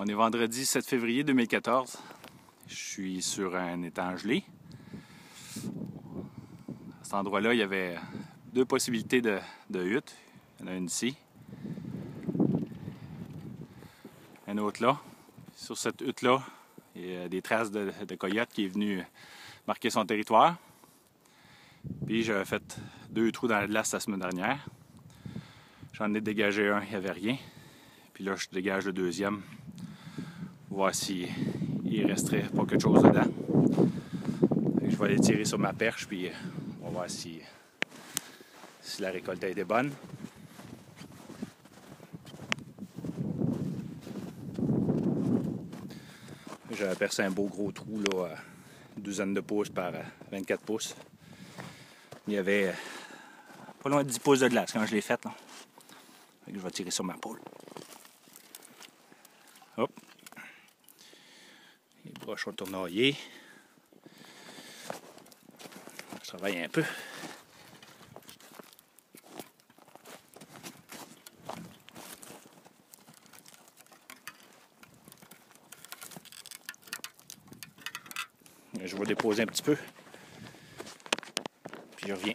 On est vendredi 7 février 2014. Je suis sur un étang gelé. À cet endroit-là, il y avait deux possibilités de, de hutte. Il y en a une ici. Une autre là. Sur cette hutte-là, il y a des traces de, de coyote qui est venu marquer son territoire. Puis j'avais fait deux trous dans la glace la semaine dernière. J'en ai dégagé un, il n'y avait rien. Puis là, je dégage le deuxième voir s'il il resterait pas quelque chose dedans. je vais aller tirer sur ma perche, puis on va voir si, si la récolte a été bonne. J'ai percé un beau gros trou, là, une douzaine de pouces par 24 pouces. Il y avait pas loin de 10 pouces de glace quand je l'ai fait. Là. je vais tirer sur ma poule. Hop broches tournoyer. Je travaille un peu. Je vais déposer un petit peu. Puis je reviens.